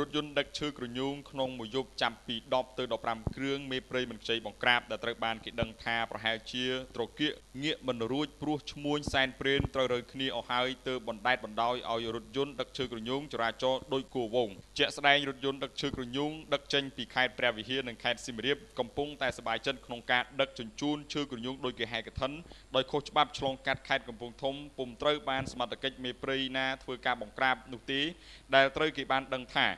រថយន្តដឹកឈើក្រញូងក្នុងមួយយប់ចាប់ពី10ទៅ15គ្រឿងមេព្រៃមិនខ្ចីបង្ក្រាបដែលត្រូវបានគេដឹងថាប្រហែលជាត្រកៀកងាកមិនរួចព្រោះឈ្មួញសែនព្រេនត្រូវរើគ្នាអស់ហើយទើបបណ្តែតបណ្ដោយឲ្យរថយន្តដឹកឈើក្រញូងចរាចរណ៍ដោយគួរវងជាក់ស្ដែងរថយន្តដឹកឈើក្រញូងដឹកចេញពីខេត្តព្រះវិហារនិងខេត្តសៀមរាបកំពុងតែសប្បាយចិត្តក្នុងការដឹកជញ្ជូនឈើក្រញូងដោយគេហែកឋិនដោយខុសច្បាប់ឆ្លងកាត់ខេត្តកំពង់ធំពុំត្រូវបានសមត្ថកិច្ចមេព្រៃណាធ្វើការបង្ក្រាបនោះទេដែលត្រូវគេបានដឹងថា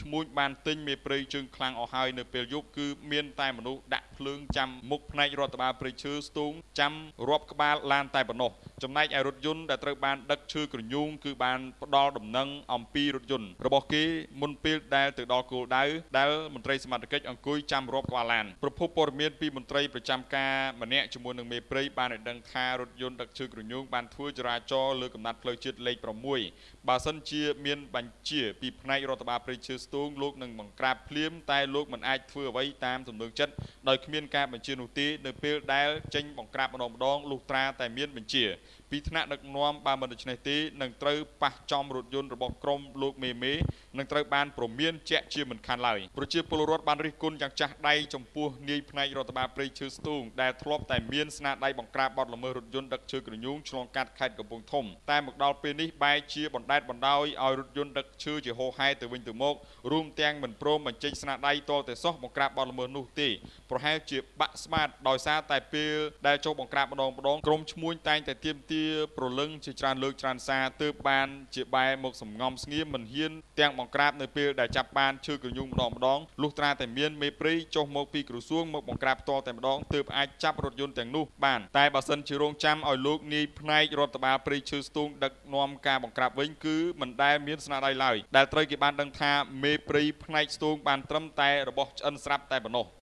ឈ្មួញបានទិញមេព្រៃជើងខ្លាំងអស់ហើយនៅពេលយប់គឺមានតែមនុស្សដាក់ភ្លើងចាំមុខផ្នែករដ្ឋបាលព្រៃឈើស្ទូងចាំរាប់ក្បាលឡានតែប៉ុណ្ណោះចំណែកឯរថយន្តដែលត្រូវបានដឹកឈើក្រញូងគឺបានផ្ដល់ដំណឹងអំពីរថយន្តរបស់គេមុនពេលដែលទៅដល់គោលដៅដែលមន្ត្រីសមត្ថកិច្ចអង្គុយចាំរាប់ក្បាលឡានប្រភពព័ត៌មានពីមន្ត្រីប្រចាំការម្នាក់ជាមួយនឹងមេព្រៃបានឲ្យដឹងថារថយន្តដឹកឈើក្រញូងបានធ្វើចរាចរណ៍លើកំណត់ផ្លូវជាតិលេខ6បើសិនជាមានបញ្ជាពីផ្នែករដ្ឋបាលព្រៃឈើស្ទូងលោកនឹងបង្ក្រាបភ្លាមតែលោកមិនអាចធ្វើអ្វីតាមទំនឹងចិត្តដោយគ្មានការបញ្ជានោះទេនៅពេលដែលចេញបង្ក្រាបម្ដងម្ដងលុះត្រាតែមានបញ្ជាពីថ្នាក់ដឹកនាំបើមិនដូច្នេះទេនឹងត្រូវប៉ះចំរថយន្តរបស់ក្រមលោកមេមេនឹងត្រូវបានប្រមានជាក់ជាមិនខានឡើយប្រជាពលរដ្ឋបានរិះគន់យ៉ាងចាស់ដៃចំពោះនាយផ្នែករដ្ឋបាលព្រៃឈើស្ទូងដែលធ្លាប់តែមានស្នាដៃបង្ក្រាបបទល្មើសរថយន្តដឹកឈើក្រញូងឆ្លងកាត់ខេត្តកំពង់ធំតែមកដល់ពេលនេះបែរជាបណ្តែតបណ្ដោយឲ្យរថយន្តដឹកឈើជាហោហែទៅវិញទៅមករួមទាំងមិនព្រមបញ្ចេញស្នាដៃតតែសោះបង្ក្រាបបទល្មើសនោះទេប្រហែលជាបាក់ស្មាតដោយសារតែពេលដែលចុះបង្ក្រាបម្ដងម្ដងក្រុមឈ្មួញតែងតែទៀមទាប្រលឹងជាច្រើនលើកច្រើនសារទើបបាន ជាបែរមកសំងំស្ងៀមមិនហ៊ានទាំងបង្ក្រាបនៅពេលដែលចាប់បានឈើក្រញូងម្ដងម្ដងលុះត្រាតែមានមេព្រៃចុះមកពីក្រសួងមកបង្ក្រាបផ្ទាល់តែម្ដងទើបអាចចាប់រថយន្តទាំងនោះបានតែបើសិនជារងចាំឲ្យលោកនាយផ្នែករដ្ឋបាលព្រៃឈើស្ទូងដឹកនាំការបង្ក្រាបវិញគឺមិនដែលមានស្នាដៃឡើយដែលត្រូវគេបានដឹងថាមេព្រៃផ្នែកស្ទូងបានត្រឹមតែរបស់ឆ្អិនស្រាប់តែប៉ុណ្ណោះ